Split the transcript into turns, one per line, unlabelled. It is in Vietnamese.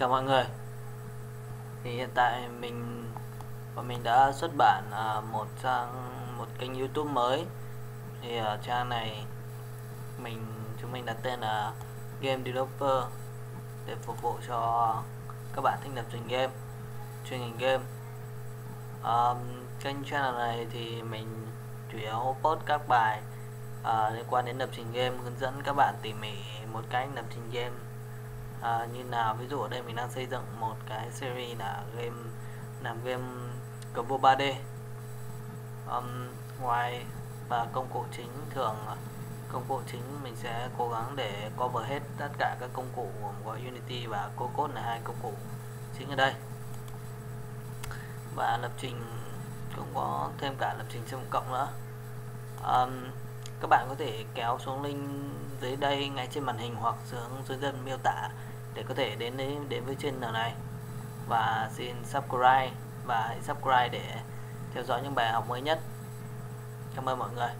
Chào mọi người. Thì hiện tại mình và mình đã xuất bản uh, một trang một kênh YouTube mới. Thì ở uh, trang này mình chúng mình đặt tên là Game Developer để phục vụ cho các bạn thích lập trình game chuyên ngành game. Um, kênh channel này thì mình chủ yếu post các bài uh, liên quan đến lập trình game hướng dẫn các bạn tỉ mỉ một cách lập trình game à, như nào? Ví dụ ở đây mình đang xây dựng một cái series là game làm game cờ vua 3D um, ngoài và công cụ chính thường công cụ chính mình sẽ cố gắng để cover hết tất cả các công cụ gồm có Unity và Cocode là hai công cụ chính ở đây. Và lập trình cũng có thêm cả lập trình siêu cộng nữa. Um, các bạn có thể kéo xuống link dưới đây ngay trên màn hình hoặc xuống dưới dân miêu tả để có thể đến đến, đến với channel này. Và xin subscribe và hãy subscribe để theo dõi những bài học mới nhất. Cảm ơn mọi người.